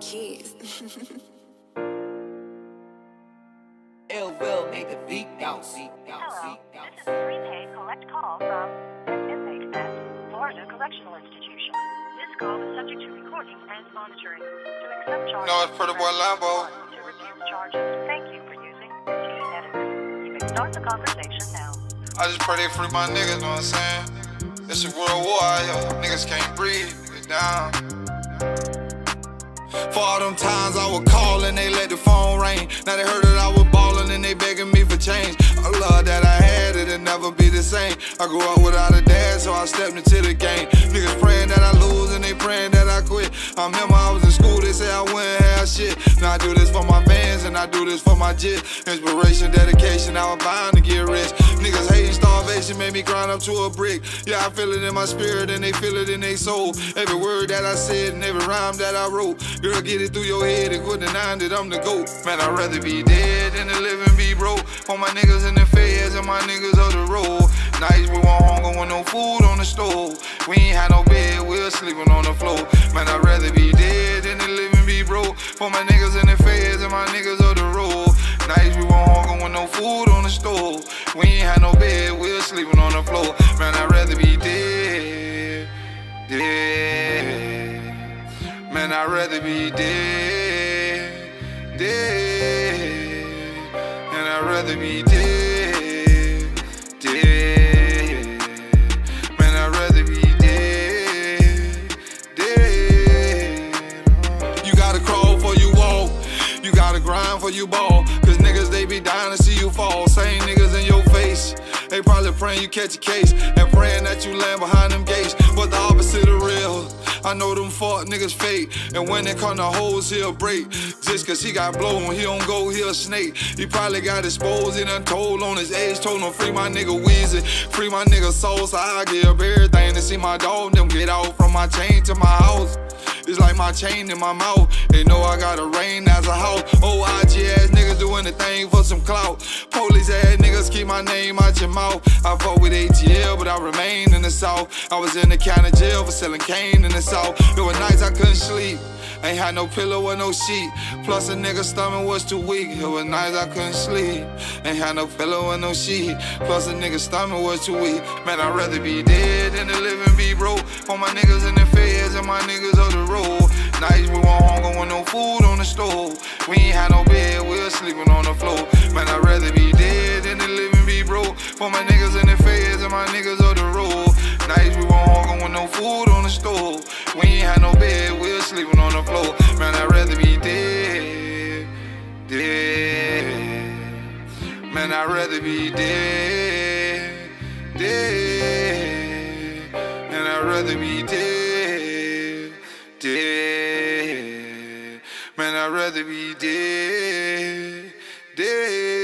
keys. Ill will make the beat bounce. Hello, this is a prepaid collect call from an inmate at Florida Correctional Institution. This call is subject to recording and monitoring. To accept charges, No, it's Pretty Boy Lambo. To refuse charges, thank you for using Routine Editor. You may start the conversation now. I just pray they free my niggas, know what I'm saying? It's a world war out here. Niggas can't breathe. Niggas down. For all them times I would call and they let the phone ring. Now they heard that I was ballin' and they begging me for change. I love that I had it and never be the same. I grew up without a dad, so I stepped into the game. Niggas praying that I lose and they praying that I quit. I remember in school, Now I do this for my fans and I do this for my jit. Inspiration, dedication, I was bound to get rich. Niggas hating starvation made me grind up to a brick. Yeah, I feel it in my spirit and they feel it in their soul. Every word that I said and every rhyme that I wrote. Girl, get it through your head and quit denying that I'm the GOAT. Man, I'd rather be dead than to live and be broke. For my niggas in the feds and my niggas on the road. Nights we went home with no food on the stove. We ain't had no bed, we was sleeping on the floor. Man, I'd rather be For my niggas in the feds and my niggas on the road. Nights we went home with no food on the stove. We ain't had no bed, we was sleeping on the floor. Man, I'd rather be dead, dead. Man, I'd rather be dead, dead. And I'd rather be dead, for you ball. Cause niggas, they be dying to see you fall. Same niggas in your face. They probably praying you catch a case and praying that you land behind them gates. But the opposite of real. I know them fuck niggas fake. And when they come to hoes, he'll break. Just cause he got blown, he don't go, he a snake. He probably got exposed, he done told on his age. Told him free my nigga Weezy, free my nigga soul. So I give everything to see my dog, them get out from my chain to my house. It's like my chain in my mouth. They know I got a rain as a house. Oh, IG ass niggas doing the thing for some clout. Police ass niggas keep my name out your mouth. I fought with ATL, but I remain in the South. I was in the county jail for selling cane in the South. There were nights I couldn't sleep. Ain't had no pillow or no sheet. Plus a nigga stomach was too weak. There were nights I couldn't sleep. Ain't had no pillow or no sheet. Plus a nigga stomach was too weak. Man, I'd rather be dead than to live and be broke. For my niggas in the feds and my niggas on the road. Nights we went home with no food on the stove. We ain't had no bed, we was sleeping on the floor. Man, I'd rather be dead than to live and be broke. For my niggas in the feds and my niggas on the road. And I'd rather be dead, dead, and I'd rather be dead, dead, man, I'd rather be dead, dead.